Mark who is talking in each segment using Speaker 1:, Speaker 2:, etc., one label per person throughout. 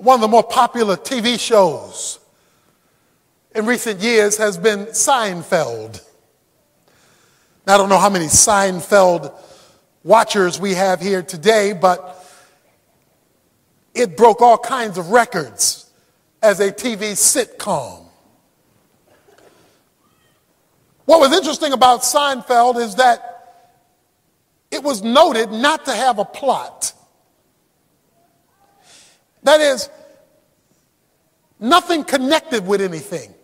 Speaker 1: One of the more popular TV shows in recent years has been Seinfeld. Now, I don't know how many Seinfeld watchers we have here today, but it broke all kinds of records as a TV sitcom. What was interesting about Seinfeld is that it was noted not to have a plot. That is, nothing connected with anything.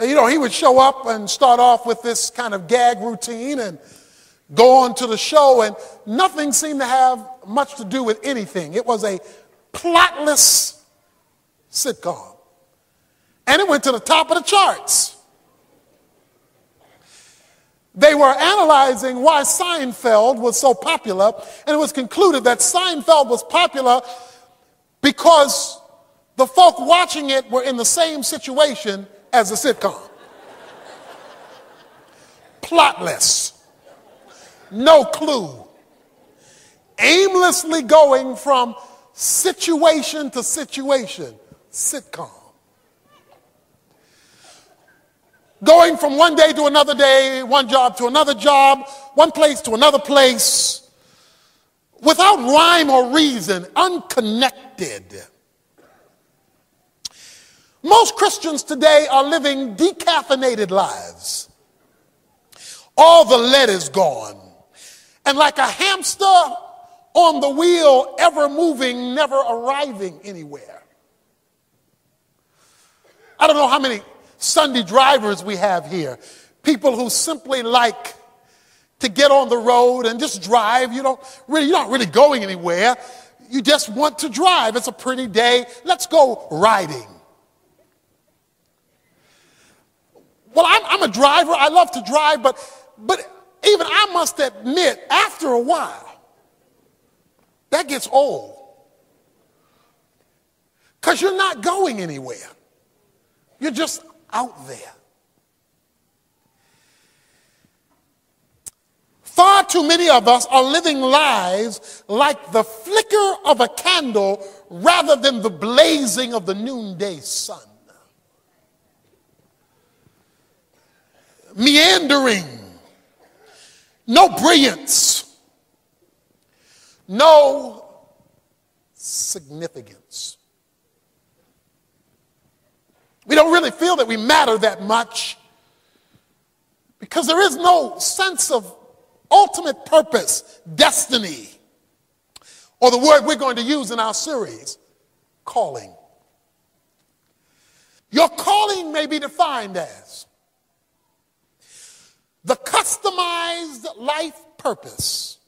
Speaker 1: You know, he would show up and start off with this kind of gag routine and go on to the show, and nothing seemed to have much to do with anything. It was a plotless sitcom. And it went to the top of the charts. They were analyzing why Seinfeld was so popular, and it was concluded that Seinfeld was popular because the folk watching it were in the same situation as the sitcom. Plotless, no clue, aimlessly going from situation to situation, sitcom. Going from one day to another day, one job to another job, one place to another place, without rhyme or reason, unconnected. Most Christians today are living decaffeinated lives. All the lead is gone. And like a hamster on the wheel, ever moving, never arriving anywhere. I don't know how many Sunday drivers we have here. People who simply like to get on the road and just drive. You don't really, you're not really going anywhere. You just want to drive. It's a pretty day. Let's go riding. Well, I'm, I'm, a driver. I love to drive, but, but even I must admit, after a while, that gets old. Because you're not going anywhere. You're just out there. Far too many of us are living lives like the flicker of a candle rather than the blazing of the noonday sun. meandering, no brilliance, no significance. We don't really feel that we matter that much because there is no sense of ultimate purpose, destiny, or the word we're going to use in our series, calling. Your calling may be defined as the customized life purpose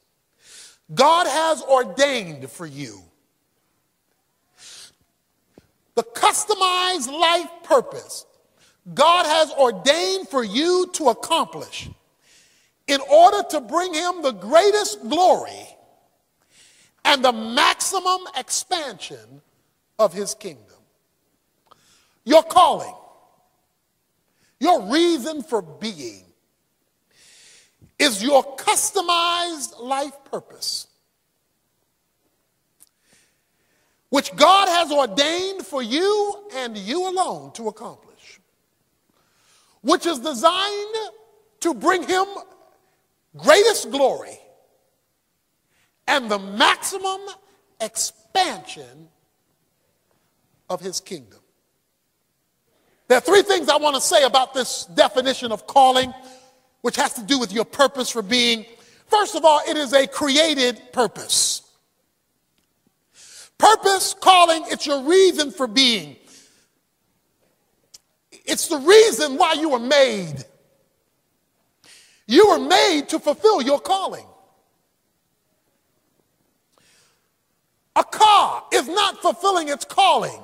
Speaker 1: God has ordained for you. The customized life purpose God has ordained for you to accomplish in order to bring him the greatest glory and the maximum expansion of his kingdom. Your calling, your reason for being, is your customized life purpose, which God has ordained for you and you alone to accomplish, which is designed to bring Him greatest glory and the maximum expansion of His kingdom. There are three things I want to say about this definition of calling which has to do with your purpose for being. First of all, it is a created purpose. Purpose, calling, it's your reason for being. It's the reason why you were made. You were made to fulfill your calling. A car is not fulfilling its calling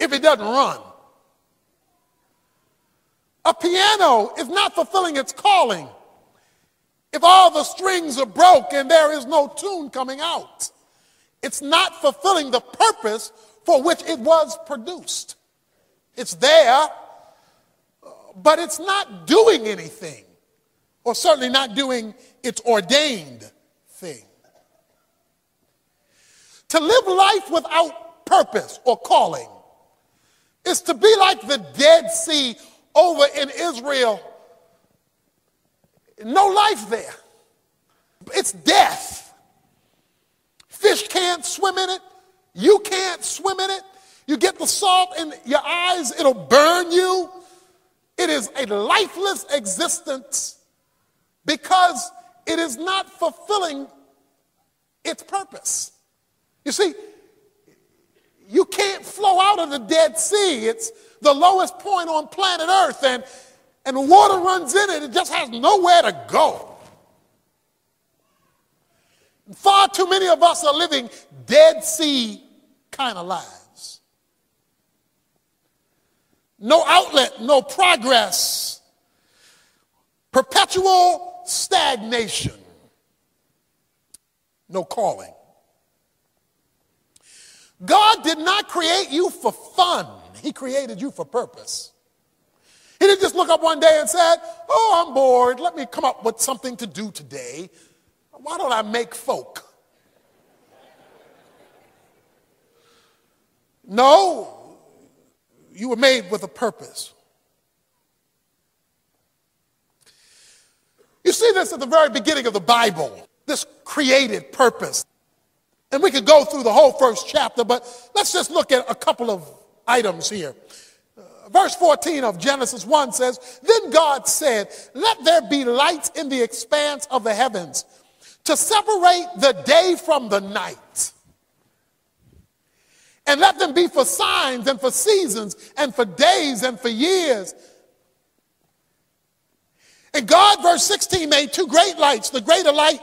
Speaker 1: if it doesn't run. A piano is not fulfilling its calling if all the strings are broke and there is no tune coming out. It's not fulfilling the purpose for which it was produced. It's there, but it's not doing anything, or certainly not doing its ordained thing. To live life without purpose or calling is to be like the Dead Sea over in Israel. No life there. It's death. Fish can't swim in it. You can't swim in it. You get the salt in your eyes, it'll burn you. It is a lifeless existence because it is not fulfilling its purpose. You see, you can't flow out of the Dead Sea. It's the lowest point on planet Earth, and, and water runs in it. It just has nowhere to go. Far too many of us are living Dead Sea kind of lives. No outlet, no progress, perpetual stagnation, no calling. God did not create you for fun. He created you for purpose. He didn't just look up one day and said, oh, I'm bored. Let me come up with something to do today. Why don't I make folk? No, you were made with a purpose. You see this at the very beginning of the Bible, this created purpose. And we could go through the whole first chapter, but let's just look at a couple of items here. Uh, verse 14 of Genesis 1 says, Then God said, Let there be lights in the expanse of the heavens to separate the day from the night. And let them be for signs and for seasons and for days and for years. And God, verse 16, made two great lights the greater light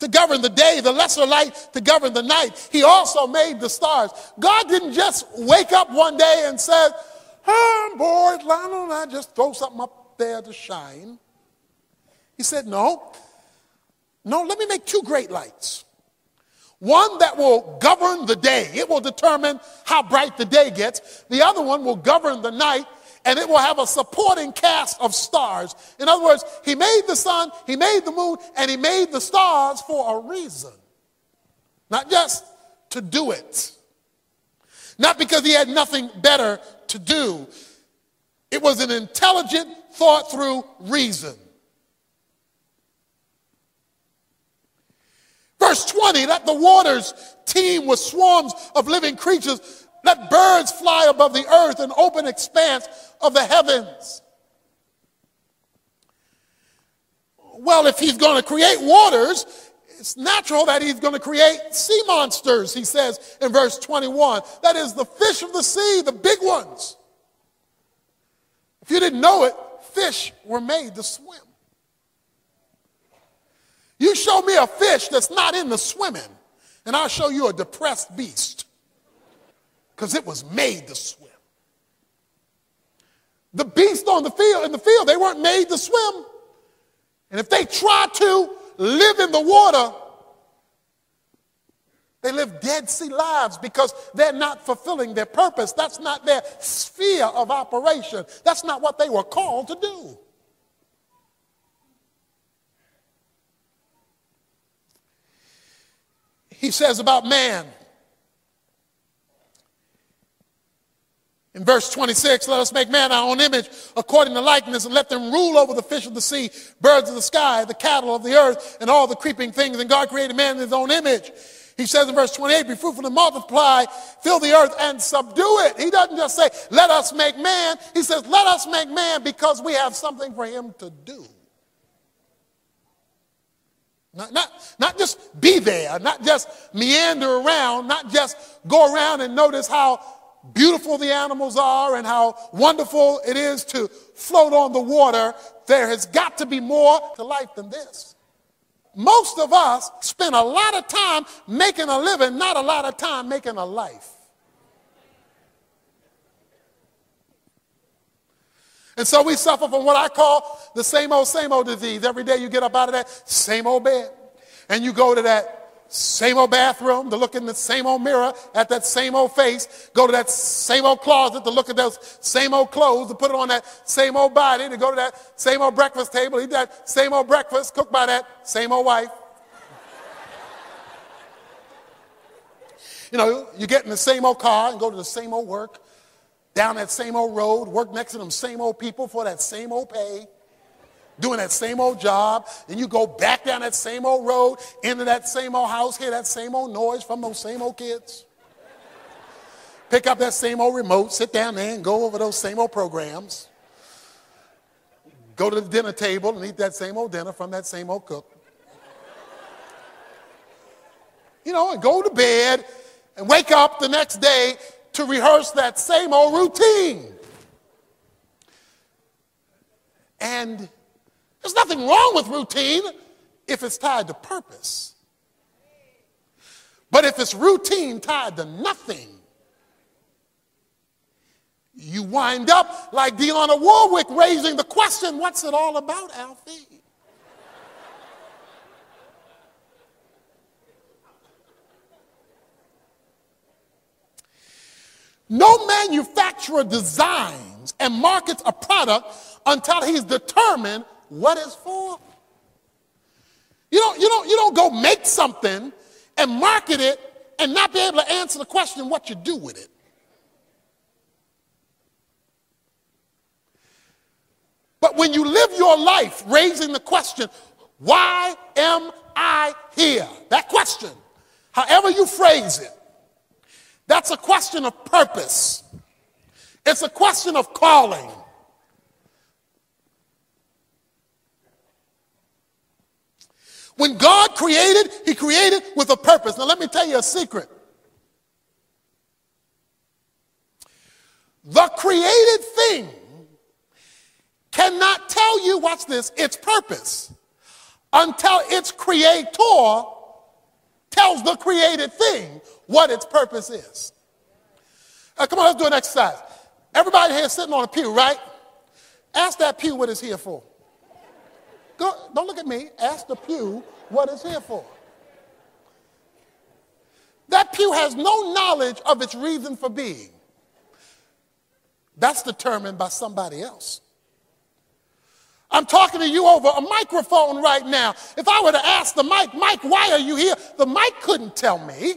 Speaker 1: to govern the day, the lesser light to govern the night. He also made the stars. God didn't just wake up one day and say, I'm bored, why don't I just throw something up there to shine? He said, no. No, let me make two great lights. One that will govern the day. It will determine how bright the day gets. The other one will govern the night and it will have a supporting cast of stars. In other words, he made the sun, he made the moon, and he made the stars for a reason. Not just to do it. Not because he had nothing better to do. It was an intelligent, thought through reason. Verse 20, let the waters teem with swarms of living creatures let birds fly above the earth and open expanse of the heavens. Well, if he's going to create waters, it's natural that he's going to create sea monsters, he says in verse 21. That is the fish of the sea, the big ones. If you didn't know it, fish were made to swim. You show me a fish that's not in the swimming, and I'll show you a depressed beast because it was made to swim. The beasts on the field, in the field, they weren't made to swim. And if they try to live in the water, they live dead sea lives because they're not fulfilling their purpose. That's not their sphere of operation. That's not what they were called to do. He says about man, In verse 26, let us make man our own image according to likeness and let them rule over the fish of the sea, birds of the sky, the cattle of the earth, and all the creeping things. And God created man in his own image. He says in verse 28, be fruitful and multiply, fill the earth and subdue it. He doesn't just say, let us make man. He says, let us make man because we have something for him to do. Not, not, not just be there, not just meander around, not just go around and notice how beautiful the animals are and how wonderful it is to float on the water, there has got to be more to life than this. Most of us spend a lot of time making a living, not a lot of time making a life. And so we suffer from what I call the same old, same old disease. Every day you get up out of that same old bed and you go to that same old bathroom to look in the same old mirror at that same old face, go to that same old closet to look at those same old clothes, to put it on that same old body, to go to that same old breakfast table, eat that same old breakfast cooked by that same old wife. You know, you get in the same old car and go to the same old work, down that same old road, work next to them same old people for that same old pay, doing that same old job. Then you go back down that same old road, into that same old house, hear that same old noise from those same old kids. Pick up that same old remote, sit down there and go over those same old programs. Go to the dinner table and eat that same old dinner from that same old cook. You know, and go to bed and wake up the next day to rehearse that same old routine. And there's nothing wrong with routine if it's tied to purpose. But if it's routine tied to nothing, you wind up like Dionne Warwick raising the question, what's it all about, Alfie? No manufacturer designs and markets a product until he's determined what it's for. You don't, you don't, you don't go make something and market it and not be able to answer the question what you do with it. But when you live your life raising the question, why am I here? That question, however you phrase it, that's a question of purpose. It's a question of calling. When God created, He created with a purpose. Now, let me tell you a secret. The created thing cannot tell you, watch this, its purpose until its creator tells the created thing what its purpose is. Uh, come on, let's do an exercise. Everybody here sitting on a pew, right? Ask that pew what it's here for. Go, don't look at me. Ask the pew what it's here for. That pew has no knowledge of its reason for being. That's determined by somebody else. I'm talking to you over a microphone right now. If I were to ask the mic, Mike, why are you here? The mic couldn't tell me.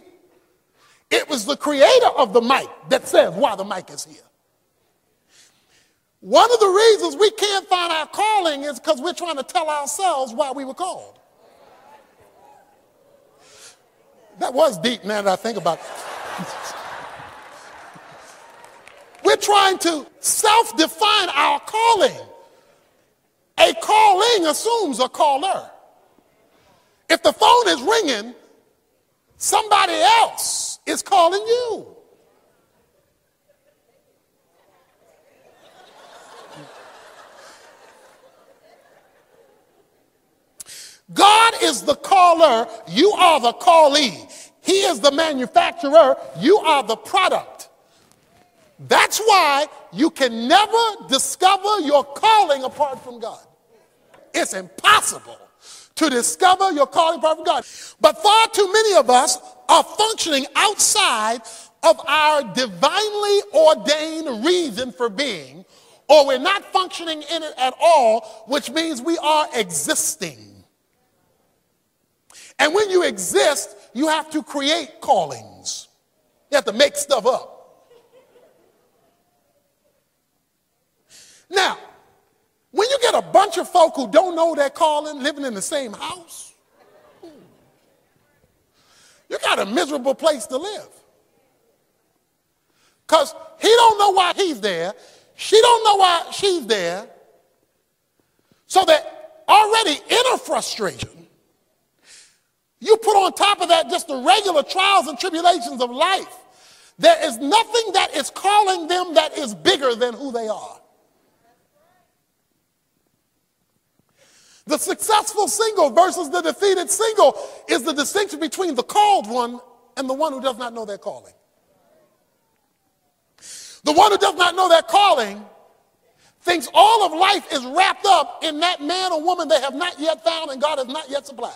Speaker 1: It was the creator of the mic that says why the mic is here. One of the reasons we can't find our calling is because we're trying to tell ourselves why we were called. That was deep, man, that I think about it. we're trying to self define our calling. A calling assumes a caller. If the phone is ringing, somebody else is calling you. God is the caller, you are the callee. He is the manufacturer, you are the product. That's why you can never discover your calling apart from God. It's impossible to discover your calling apart from God. But far too many of us are functioning outside of our divinely ordained reason for being, or we're not functioning in it at all, which means we are existing. And when you exist, you have to create callings. You have to make stuff up. Now, when you get a bunch of folk who don't know their calling living in the same house, you got a miserable place to live. Because he don't know why he's there. She don't know why she's there. So that already inner frustration, you put on top of that just the regular trials and tribulations of life. There is nothing that is calling them that is bigger than who they are. The successful single versus the defeated single is the distinction between the called one and the one who does not know their calling. The one who does not know their calling thinks all of life is wrapped up in that man or woman they have not yet found and God has not yet supplied.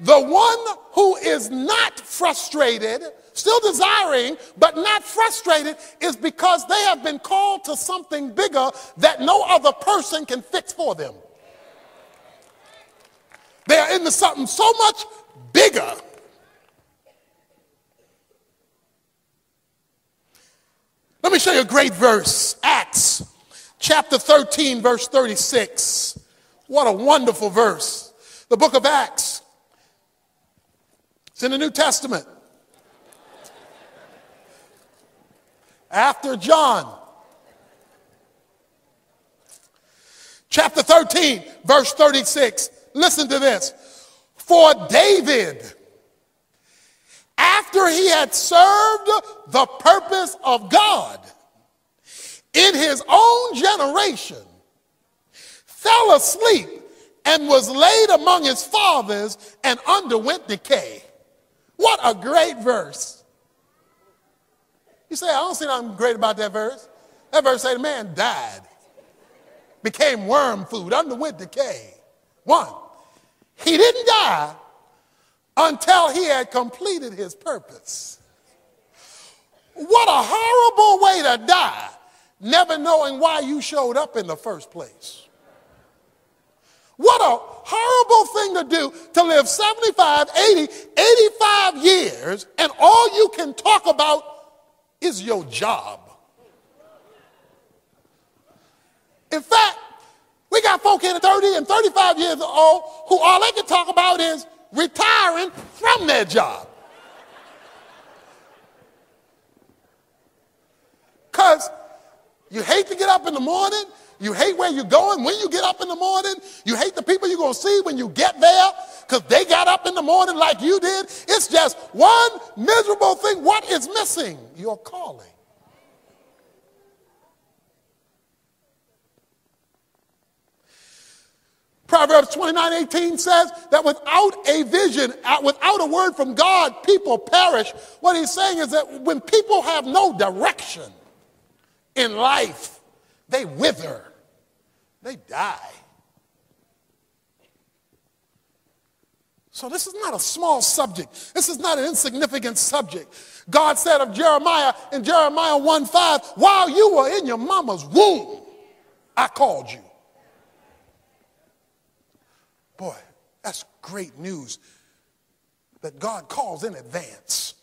Speaker 1: The one who is not frustrated, still desiring, but not frustrated, is because they have been called to something bigger that no other person can fix for them. They are into something so much bigger. Let me show you a great verse Acts chapter 13, verse 36. What a wonderful verse. The book of Acts. It's in the New Testament. After John. Chapter 13, verse 36. Listen to this. For David, after he had served the purpose of God in his own generation, fell asleep and was laid among his fathers and underwent decay. What a great verse. You say, I don't see nothing great about that verse. That verse say the man died, became worm food, underwent decay. One, he didn't die until he had completed his purpose. What a horrible way to die, never knowing why you showed up in the first place. What a horrible thing to do to live 75, 80, 85 years and all you can talk about is your job. In fact, we got folk in 30 and 35 years old who all they can talk about is retiring from their job. Because you hate to get up in the morning. You hate where you're going when you get up in the morning. You hate the people you're going to see when you get there because they got up in the morning like you did. It's just one miserable thing. What is missing? Your calling. Proverbs 29 18 says that without a vision, uh, without a word from God, people perish. What he's saying is that when people have no direction in life, they wither, they die. So this is not a small subject. This is not an insignificant subject. God said of Jeremiah in Jeremiah 1 5, while you were in your mama's womb, I called you. Boy, that's great news that God calls in advance.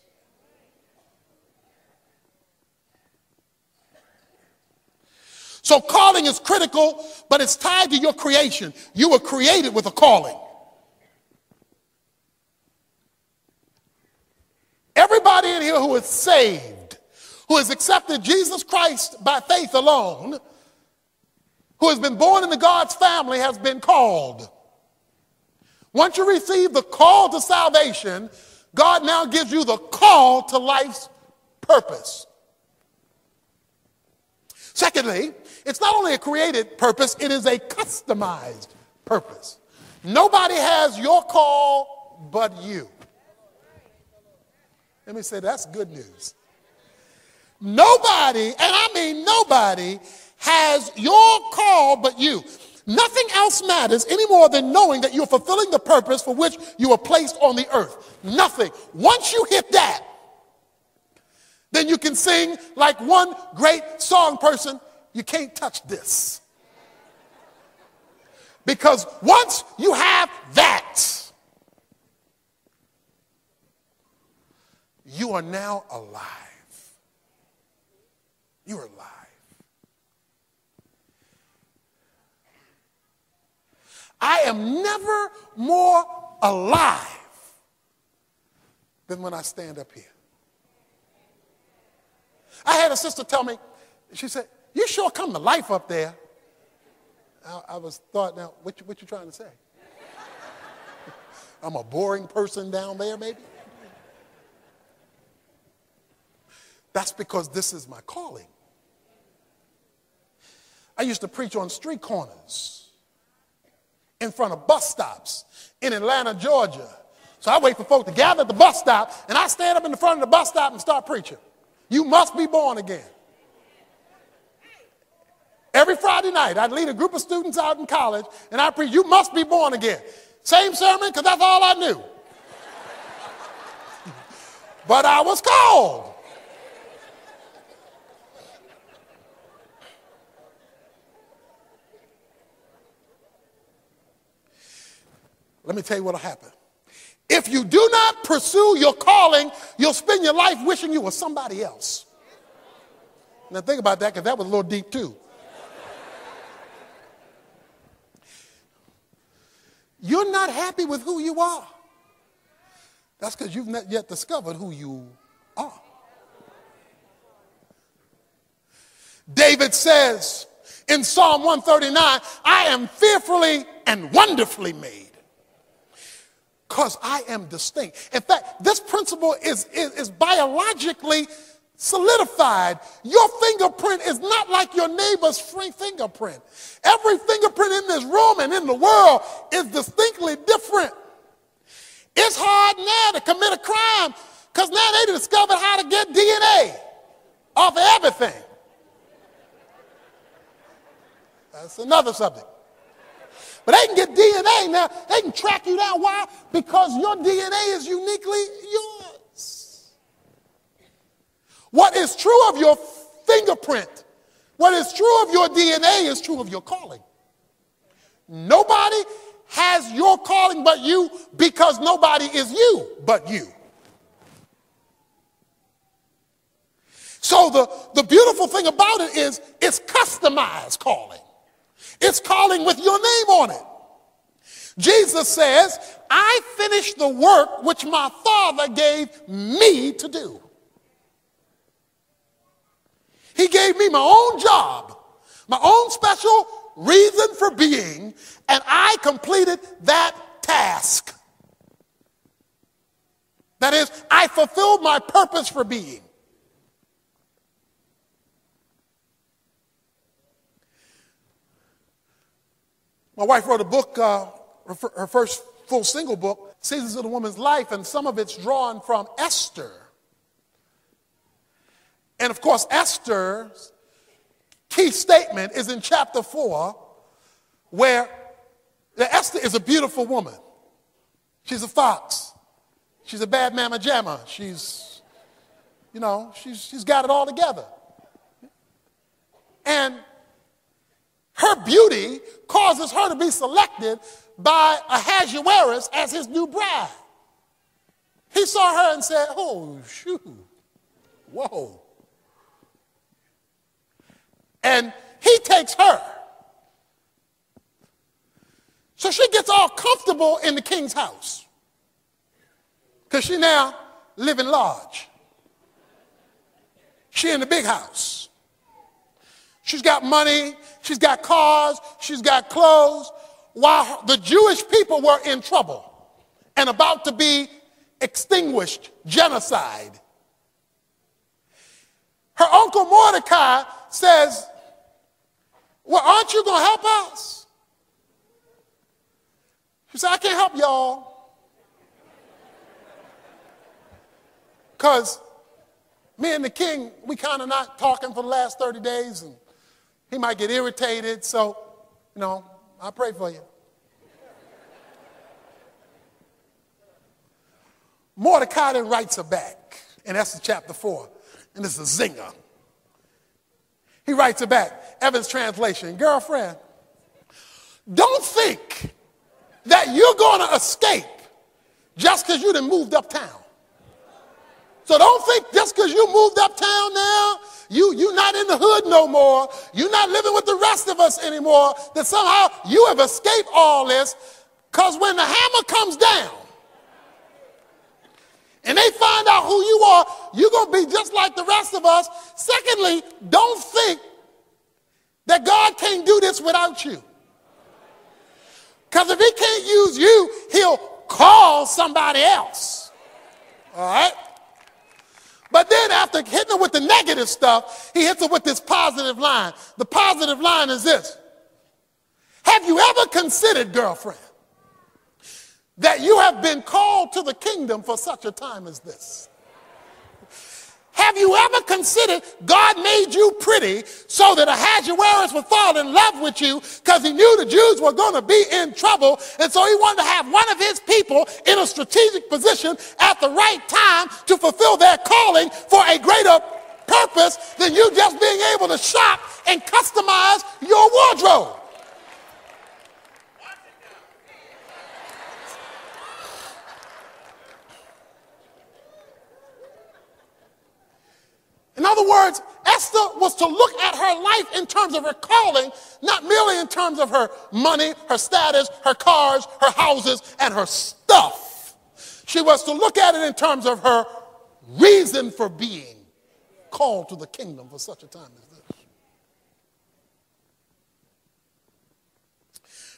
Speaker 1: So calling is critical, but it's tied to your creation. You were created with a calling. Everybody in here who is saved, who has accepted Jesus Christ by faith alone, who has been born into God's family, has been called. Once you receive the call to salvation, God now gives you the call to life's purpose. Secondly, it's not only a created purpose, it is a customized purpose. Nobody has your call but you. Let me say that's good news. Nobody, and I mean nobody, has your call but you. Nothing else matters any more than knowing that you're fulfilling the purpose for which you were placed on the earth. Nothing. Once you hit that, then you can sing like one great song person, you can't touch this. Because once you have that, you are now alive. You're alive. I am never more alive than when I stand up here. I had a sister tell me, she said, you sure come to life up there. I, I was thought, now, what you, what you trying to say? I'm a boring person down there, maybe? That's because this is my calling. I used to preach on street corners in front of bus stops in Atlanta, Georgia. So I wait for folks to gather at the bus stop, and I stand up in the front of the bus stop and start preaching. You must be born again. Every Friday night, I'd lead a group of students out in college, and I'd preach, you must be born again. Same sermon, because that's all I knew. but I was called. Let me tell you what'll happen. If you do not pursue your calling, you'll spend your life wishing you were somebody else. Now think about that because that was a little deep too. You're not happy with who you are. That's because you've not yet discovered who you are. David says in Psalm 139, I am fearfully and wonderfully made because I am distinct. In fact, this principle is, is, is, biologically solidified. Your fingerprint is not like your neighbor's fingerprint. Every fingerprint in this room and in the world is distinctly different. It's hard now to commit a crime because now they discovered how to get DNA off of everything. That's another subject. But they can get DNA now. They can track you down. Why? Because your DNA is uniquely yours. What is true of your fingerprint, what is true of your DNA is true of your calling. Nobody has your calling but you because nobody is you but you. So the, the beautiful thing about it is it's customized calling. It's calling with your name on it. Jesus says, I finished the work which my Father gave me to do. He gave me my own job, my own special reason for being, and I completed that task. That is, I fulfilled my purpose for being. My wife wrote a book, uh, her first full single book, Seasons of the Woman's Life, and some of it's drawn from Esther. And of course, Esther's key statement is in chapter 4, where Esther is a beautiful woman. She's a fox. She's a bad mamma jamma. She's, you know, she's, she's got it all together. And her beauty causes her to be selected by Ahasuerus as his new bride. He saw her and said, Oh, shoot, whoa. And he takes her. So she gets all comfortable in the king's house because she now living large. She in the big house. She's got money, she's got cars, she's got clothes, while the Jewish people were in trouble and about to be extinguished, genocide. Her uncle Mordecai says, Well, aren't you going to help us? She said, I can't help y'all. Because me and the king, we kind of not talking for the last 30 days, and he might get irritated, so, you know, I pray for you. Mordecai then writes her back and that's chapter 4, and it's a zinger. He writes her back, Evans translation, girlfriend, don't think that you're going to escape just because you done moved uptown. So don't think just because you moved uptown now you, you're not in the hood no more. You're not living with the rest of us anymore. That somehow you have escaped all this. Because when the hammer comes down and they find out who you are, you're going to be just like the rest of us. Secondly, don't think that God can't do this without you. Because if he can't use you, he'll call somebody else. All right? But then after hitting her with the negative stuff, he hits her with this positive line. The positive line is this. Have you ever considered, girlfriend, that you have been called to the kingdom for such a time as this? Have you ever considered God made you pretty so that Ahasuerus would fall in love with you because he knew the Jews were going to be in trouble. And so he wanted to have one of his people in a strategic position at the right time to fulfill their calling for a greater purpose than you just being able to shop and customize your wardrobe. In other words, Esther was to look at her life in terms of her calling, not merely in terms of her money, her status, her cars, her houses, and her stuff. She was to look at it in terms of her reason for being called to the kingdom for such a time as this.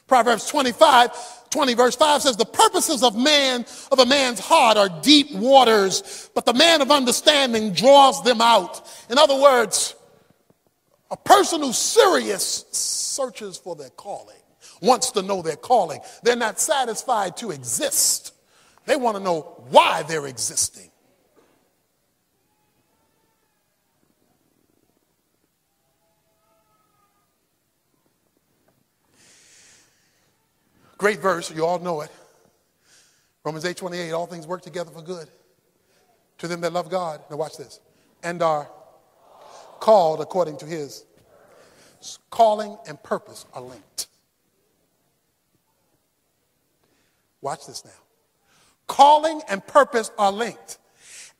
Speaker 1: Proverbs 25, 20 verse 5 says, the purposes of man, of a man's heart are deep waters, but the man of understanding draws them out. In other words, a person who's serious searches for their calling, wants to know their calling. They're not satisfied to exist. They want to know why they're existing. Great verse, you all know it. Romans 8 28, all things work together for good to them that love God. Now, watch this. And are called according to his calling and purpose are linked. Watch this now. Calling and purpose are linked.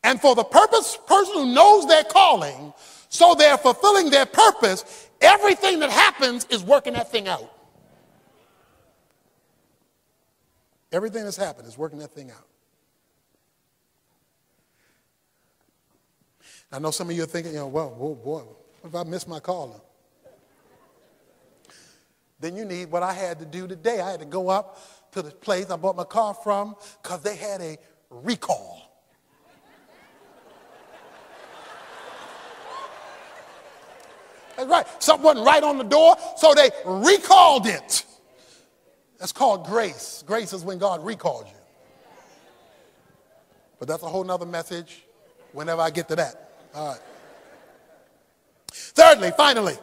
Speaker 1: And for the purpose person who knows their calling, so they're fulfilling their purpose, everything that happens is working that thing out. Everything that's happened is working that thing out. I know some of you are thinking, you know, well, oh boy, what if I miss my calling? Then you need what I had to do today. I had to go up to the place I bought my car from because they had a recall. That's right. Something wasn't right on the door, so they recalled it. That's called grace. Grace is when God recalls you. But that's a whole nother message whenever I get to that. All right. Thirdly, finally,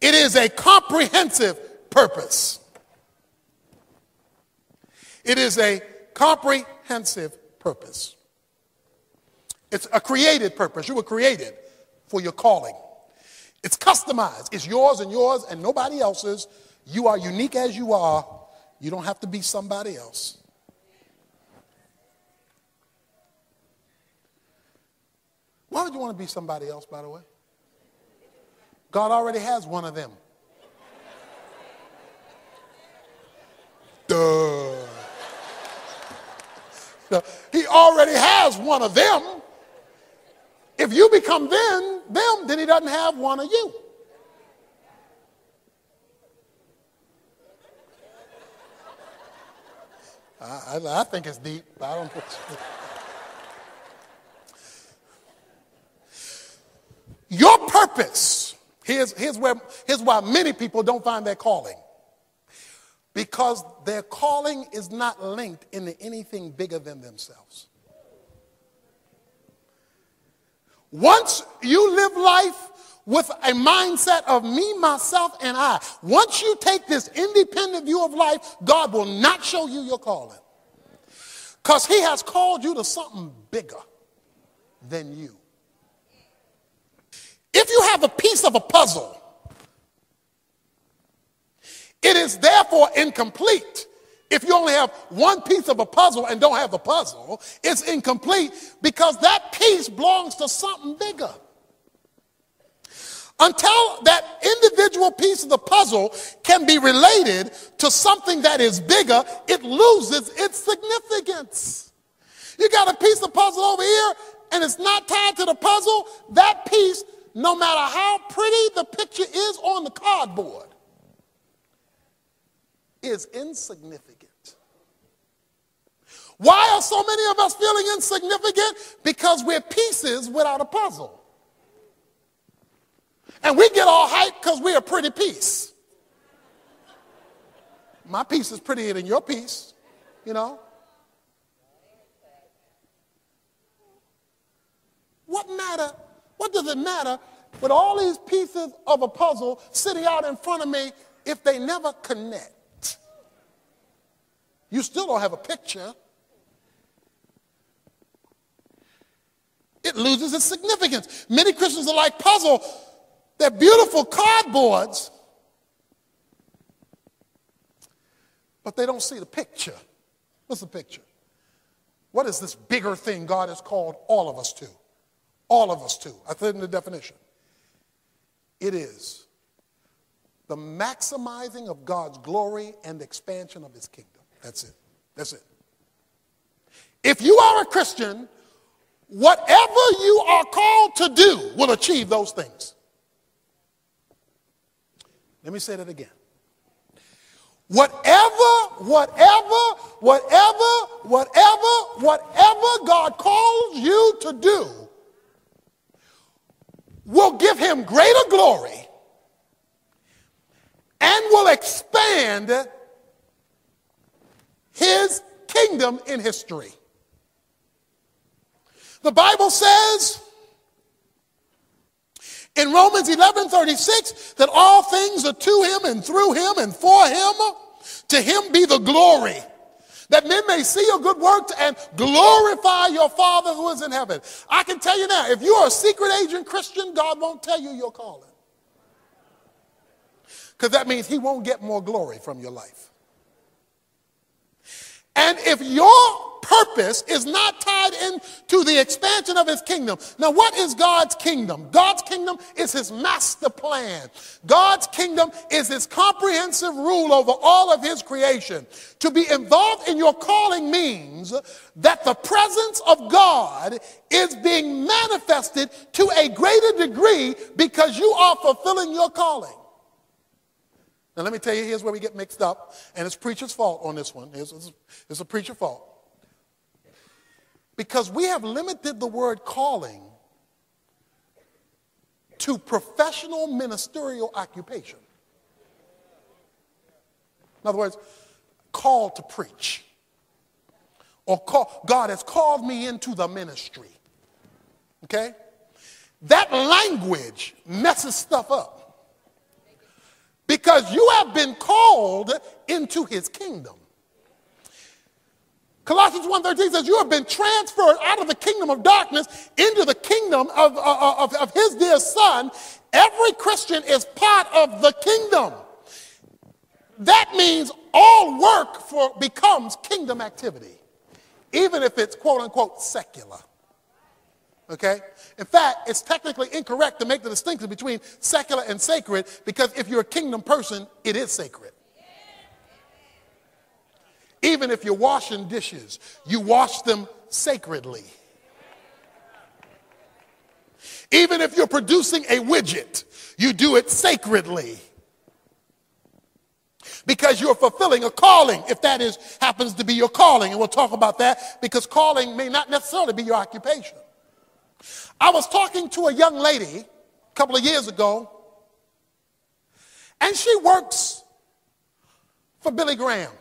Speaker 1: it is a comprehensive purpose. It is a comprehensive purpose. It's a created purpose. You were created for your calling. It's customized. It's yours and yours and nobody else's. You are unique as you are you don't have to be somebody else. Why would you want to be somebody else, by the way? God already has one of them. Duh. He already has one of them. If you become them, them, then he doesn't have one of you. I, I, think it's deep, I don't Your purpose, here's, here's, where, here's why many people don't find their calling. Because their calling is not linked into anything bigger than themselves. Once you live life with a mindset of me, myself, and I. Once you take this independent view of life, God will not show you your calling. Because he has called you to something bigger than you. If you have a piece of a puzzle, it is therefore incomplete. If you only have one piece of a puzzle and don't have the puzzle, it's incomplete because that piece belongs to something bigger. Until that individual piece of the puzzle can be related to something that is bigger, it loses its significance. You got a piece of puzzle over here and it's not tied to the puzzle, that piece, no matter how pretty the picture is on the cardboard, is insignificant. Why are so many of us feeling insignificant? Because we're pieces without a puzzle. And we get all hyped because we're a pretty piece. My piece is prettier than your piece, you know. What matter? What does it matter with all these pieces of a puzzle sitting out in front of me if they never connect? You still don't have a picture. It loses its significance. Many Christians are like puzzle they're beautiful cardboards, but they don't see the picture. What's the picture? What is this bigger thing God has called all of us to? All of us to. I said in the definition. It is the maximizing of God's glory and expansion of his kingdom. That's it. That's it. If you are a Christian, whatever you are called to do will achieve those things. Let me say that again. Whatever, whatever, whatever, whatever, whatever God calls you to do will give him greater glory and will expand his kingdom in history. The Bible says in Romans 11 36 that all things are to him and through him and for him. To him be the glory that men may see your good works and glorify your Father who is in heaven. I can tell you now, if you are a secret agent Christian, God won't tell you your calling. Because that means he won't get more glory from your life. And if your purpose is not tied into the expansion of his kingdom. Now, what is God's kingdom? God's kingdom is his master plan. God's kingdom is his comprehensive rule over all of his creation. To be involved in your calling means that the presence of God is being manifested to a greater degree because you are fulfilling your calling. Now, let me tell you, here's where we get mixed up, and it's preacher's fault on this one. It's, it's, it's a preacher's fault. Because we have limited the word calling to professional ministerial occupation. In other words, called to preach. Or call, God has called me into the ministry. Okay? That language messes stuff up. Because you have been called into his kingdom. Colossians 1.13 says, you have been transferred out of the kingdom of darkness into the kingdom of, uh, uh, of, of his dear son. Every Christian is part of the kingdom. That means all work for becomes kingdom activity, even if it's quote unquote secular. Okay? In fact, it's technically incorrect to make the distinction between secular and sacred because if you're a kingdom person, it is sacred. Even if you're washing dishes, you wash them sacredly. Even if you're producing a widget, you do it sacredly. Because you're fulfilling a calling, if that is happens to be your calling. And we'll talk about that because calling may not necessarily be your occupation. I was talking to a young lady a couple of years ago, and she works for Billy Graham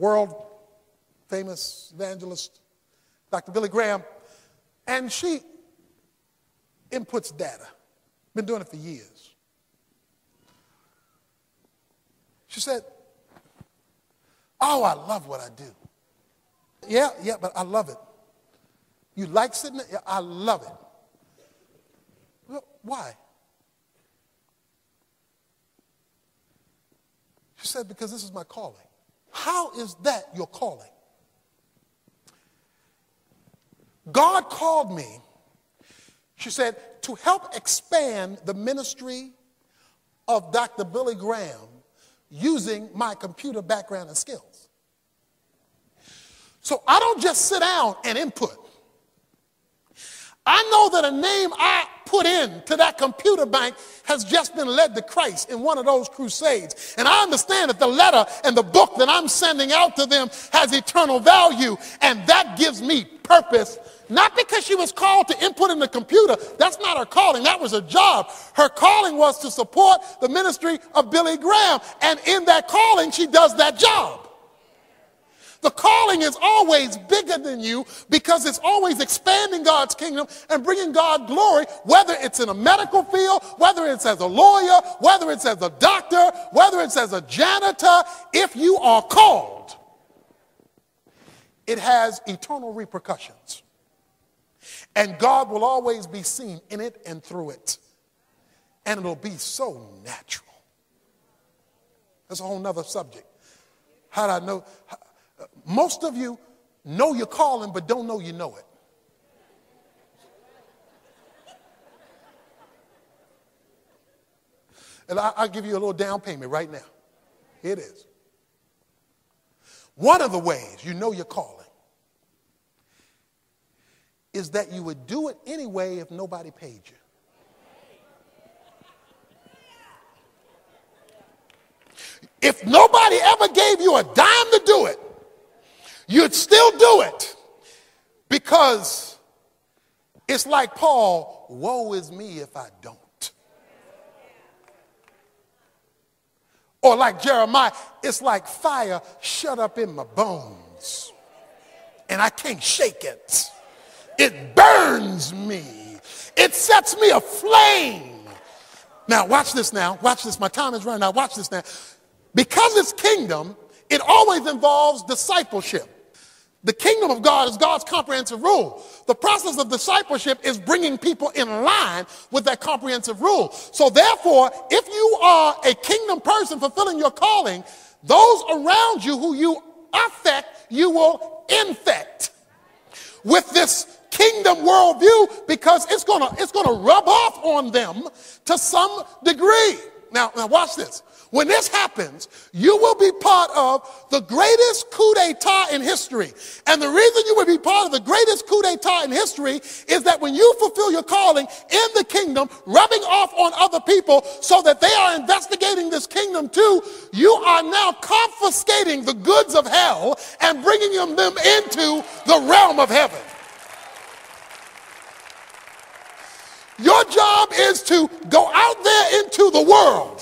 Speaker 1: world famous evangelist, Dr. Billy Graham, and she inputs data. Been doing it for years. She said, Oh, I love what I do. Yeah, yeah, but I love it. You like sitting there? Yeah, I love it. Well, why? She said, Because this is my calling. How is that your calling? God called me, she said, to help expand the ministry of Dr. Billy Graham using my computer background and skills. So I don't just sit down and input. I know that a name I put in to that computer bank has just been led to Christ in one of those crusades. And I understand that the letter and the book that I'm sending out to them has eternal value. And that gives me purpose. Not because she was called to input in the computer. That's not her calling. That was a job. Her calling was to support the ministry of Billy Graham. And in that calling, she does that job. The calling is always bigger than you because it's always expanding God's kingdom and bringing God glory, whether it's in a medical field, whether it's as a lawyer, whether it's as a doctor, whether it's as a janitor. If you are called, it has eternal repercussions. And God will always be seen in it and through it. And it'll be so natural. That's a whole nother subject. How do I know? Most of you know your calling, but don't know you know it. And I, will give you a little down payment right now. Here it is. One of the ways you know your calling is that you would do it anyway if nobody paid you. If nobody ever gave you a dime to do it, you'd still do it because it's like Paul, woe is me if I don't. Or like Jeremiah, it's like fire shut up in my bones and I can't shake it. It burns me. It sets me aflame. Now, watch this now. Watch this. My time is running out. Watch this now. Because it's kingdom, it always involves discipleship. The kingdom of God is God's comprehensive rule. The process of discipleship is bringing people in line with that comprehensive rule. So therefore, if you are a kingdom person fulfilling your calling, those around you who you affect, you will infect with this kingdom worldview because it's gonna, it's gonna rub off on them to some degree. Now, now watch this. When this happens, you will be part of the greatest coup d'etat in history. And the reason you will be part of the greatest coup d'etat in history is that when you fulfill your calling in the kingdom, rubbing off on other people so that they are investigating this kingdom too, you are now confiscating the goods of hell and bringing them into the realm of heaven. Your job is to go out there into the world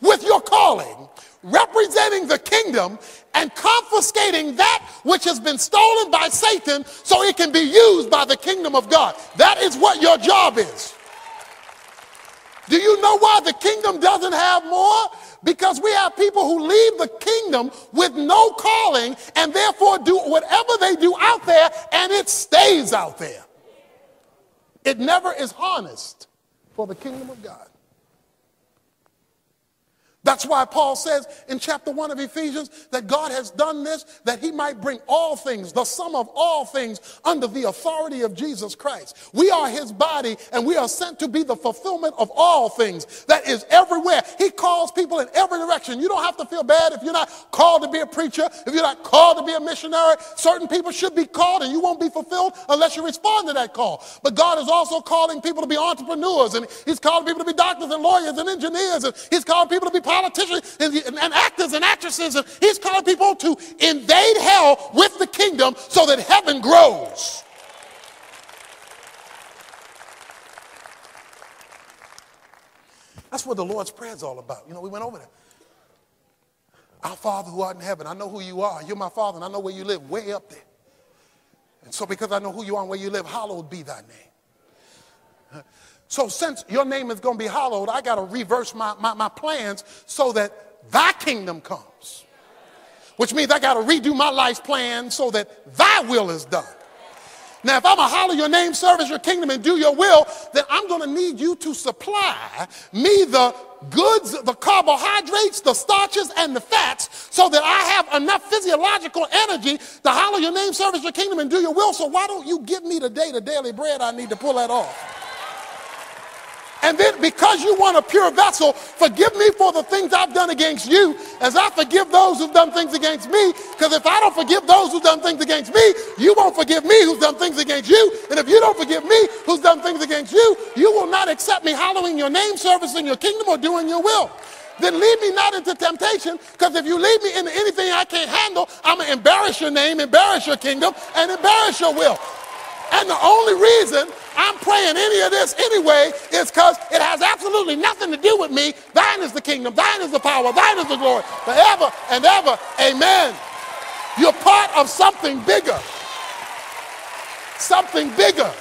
Speaker 1: with your calling, representing the kingdom and confiscating that which has been stolen by Satan so it can be used by the kingdom of God. That is what your job is. Do you know why the kingdom doesn't have more? Because we have people who leave the kingdom with no calling and therefore do whatever they do out there and it stays out there. It never is harnessed for the kingdom of God. That's why Paul says in chapter 1 of Ephesians that God has done this that he might bring all things, the sum of all things, under the authority of Jesus Christ. We are his body and we are sent to be the fulfillment of all things that is everywhere. He calls people in every direction. You don't have to feel bad if you're not called to be a preacher, if you're not called to be a missionary. Certain people should be called and you won't be fulfilled unless you respond to that call. But God is also calling people to be entrepreneurs and he's calling people to be doctors and lawyers and engineers and he's calling people to be politicians and, and actors and actresses. And he's calling people to invade hell with the kingdom so that heaven grows. That's what the Lord's Prayer is all about. You know, we went over that. Our Father who art in heaven, I know who you are. You're my Father, and I know where you live, way up there. And so, because I know who you are and where you live, hallowed be thy name. So since your name is going to be hallowed, I got to reverse my, my, my plans so that thy kingdom comes. Which means I got to redo my life's plan so that thy will is done. Now, if I'm going to holler your name, service your kingdom, and do your will, then I'm going to need you to supply me the goods, the carbohydrates, the starches, and the fats so that I have enough physiological energy to holler your name, service your kingdom, and do your will. So why don't you give me today the daily bread I need to pull that off? And then because you want a pure vessel, forgive me for the things I've done against you as I forgive those who've done things against me. Because if I don't forgive those who've done things against me, you won't forgive me who's done things against you. And if you don't forgive me who's done things against you, you will not accept me hallowing your name, servicing your kingdom, or doing your will. Then lead me not into temptation, because if you lead me into anything I can't handle, I'm going to embarrass your name, embarrass your kingdom, and embarrass your will. And the only reason I'm praying any of this anyway is because it has absolutely nothing to do with me. Thine is the kingdom, thine is the power, thine is the glory, forever and ever. Amen. You're part of something bigger. Something bigger.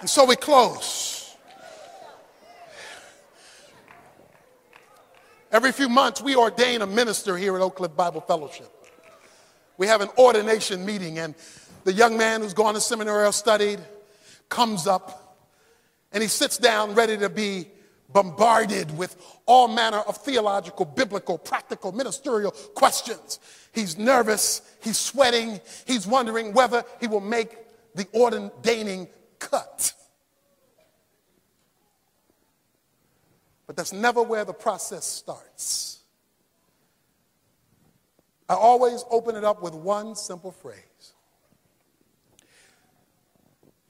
Speaker 1: And so we close. Every few months, we ordain a minister here at Oak Cliff Bible Fellowship. We have an ordination meeting, and the young man who's gone to seminary or studied comes up and he sits down ready to be bombarded with all manner of theological, biblical, practical, ministerial questions. He's nervous, he's sweating, he's wondering whether he will make the ordaining cut. But that's never where the process starts. I always open it up with one simple phrase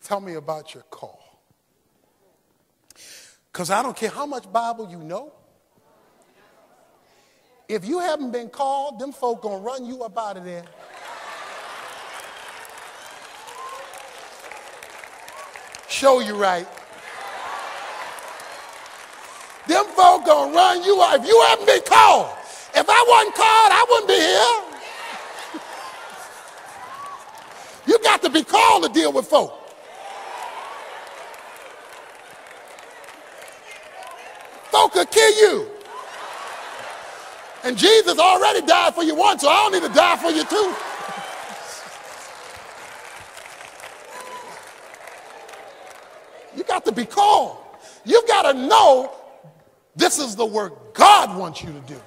Speaker 1: Tell me about your call. Because I don't care how much Bible you know. If you haven't been called, them folk gonna run you up out of there. Show you right. Them folk gonna run you up. If you haven't been called, if I wasn't called, I wouldn't be here. you got to be called to deal with folk. Folk could kill you. And Jesus already died for you once, so I don't need to die for you too. you got to be called. You've got to know this is the work God wants you to do.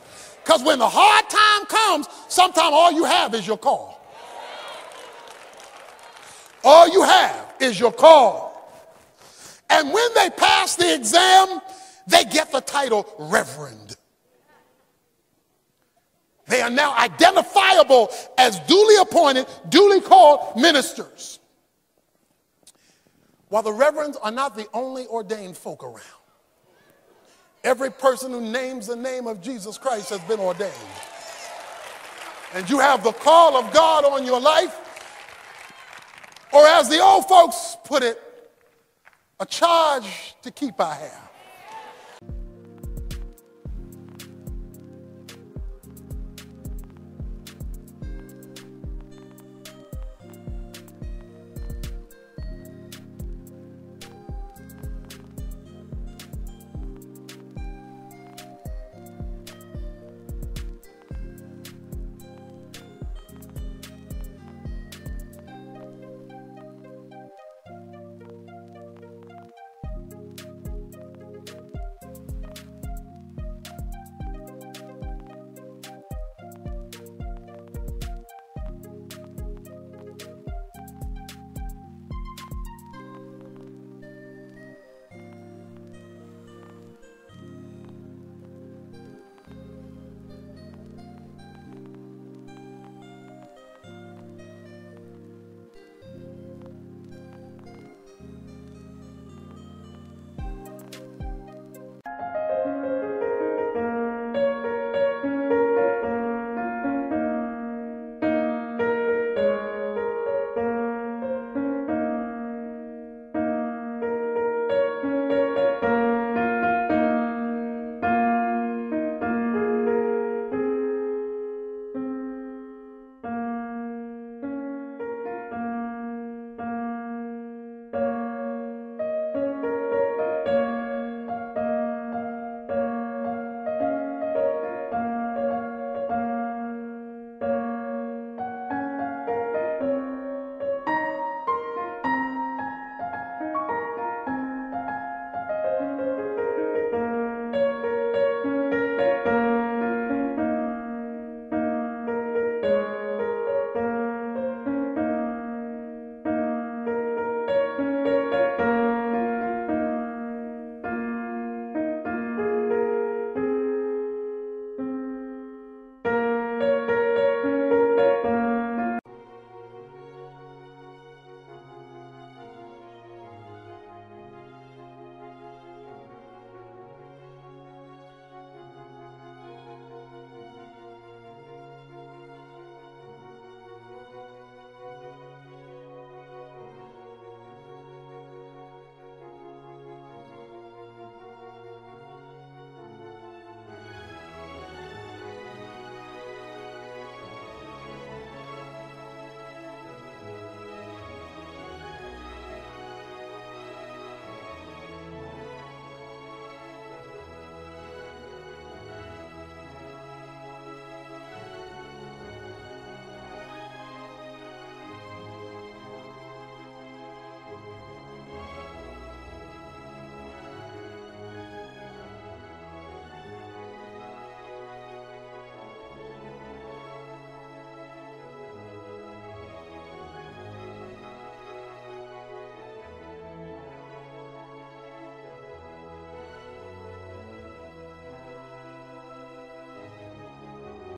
Speaker 1: Because when the hard time comes, sometimes all you have is your call. All you have is your call. And when they pass the exam, they get the title Reverend. They are now identifiable as duly appointed, duly called ministers. While the reverends are not the only ordained folk around, every person who names the name of Jesus Christ has been ordained. And you have the call of God on your life, or as the old folks put it, a charge to keep I have.